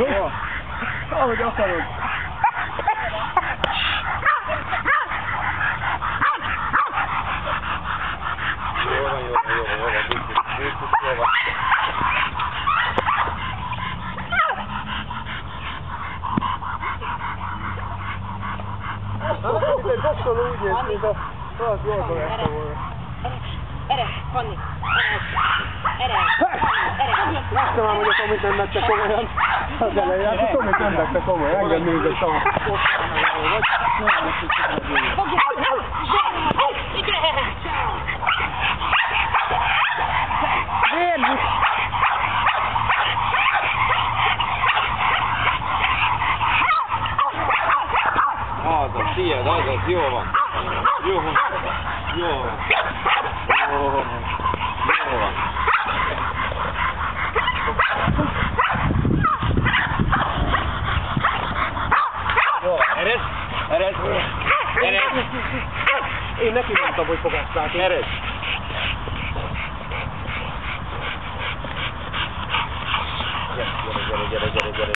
Go on van, van, van, van, van. Hát egy doktor úgy néz, mint a valaki oldal ezt volna. Erre, Fanni. Erre, erre, Láttam már, hogy a Tomit nem vette komolyan az elején. Hát a Tomit nem vette komolyan, engem nézett a... Vérdik! Azaz, tiéd, azaz, jó van. Jó van. Jó van. Jó van. Gyere! Én neki mondtam, hogy fogászt látni. Eredj!